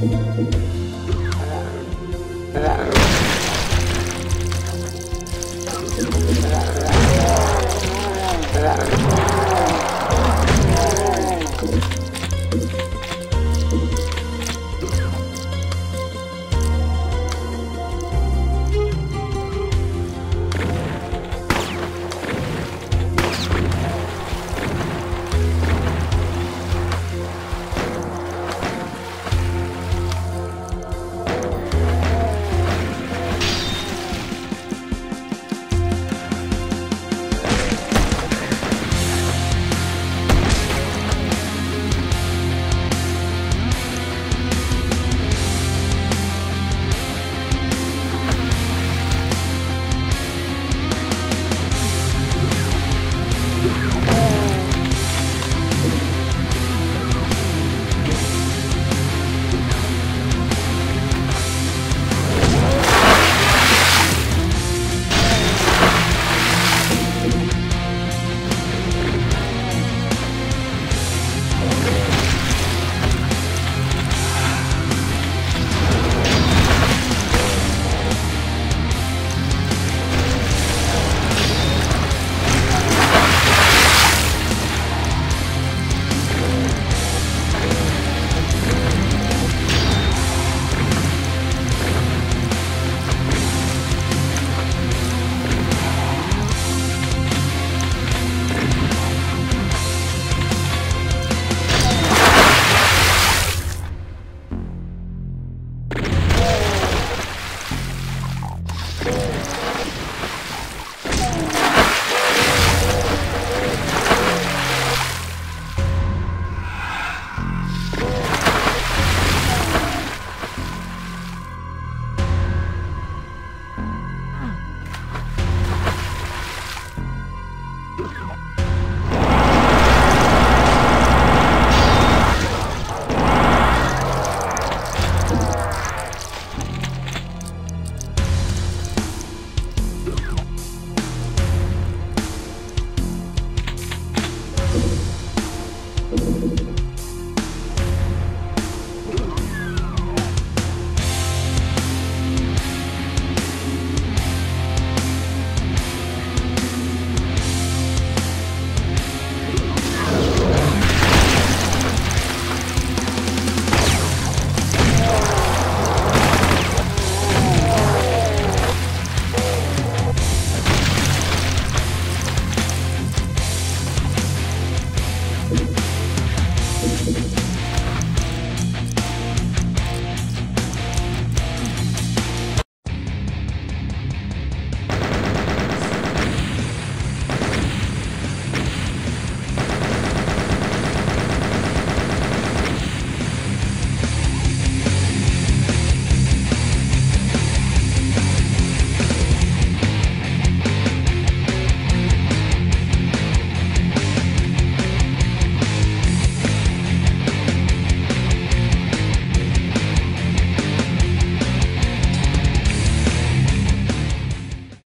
Yeah.